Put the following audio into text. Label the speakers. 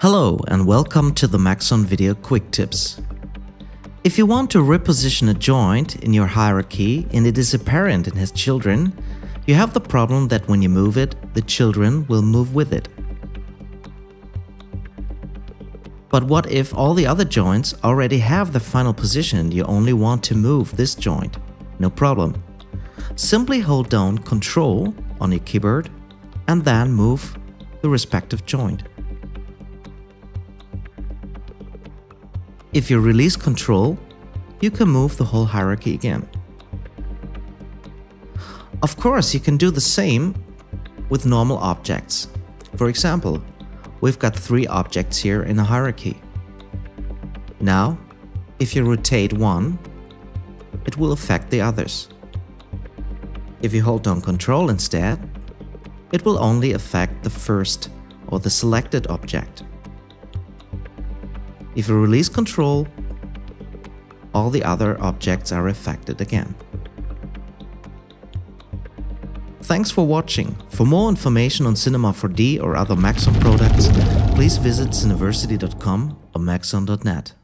Speaker 1: Hello and welcome to the Maxon Video Quick Tips. If you want to reposition a joint in your hierarchy and it is apparent it has children, you have the problem that when you move it, the children will move with it. But what if all the other joints already have the final position you only want to move this joint? No problem. Simply hold down Ctrl on your keyboard and then move the respective joint. If you release control, you can move the whole hierarchy again. Of course, you can do the same with normal objects. For example, we've got three objects here in a hierarchy. Now, if you rotate one, it will affect the others. If you hold down control instead, it will only affect the first or the selected object. If you release control, all the other objects are affected again. Thanks for watching. For more information on Cinema 4D or other Maxon products, please visit cineversity.com or maxon.net.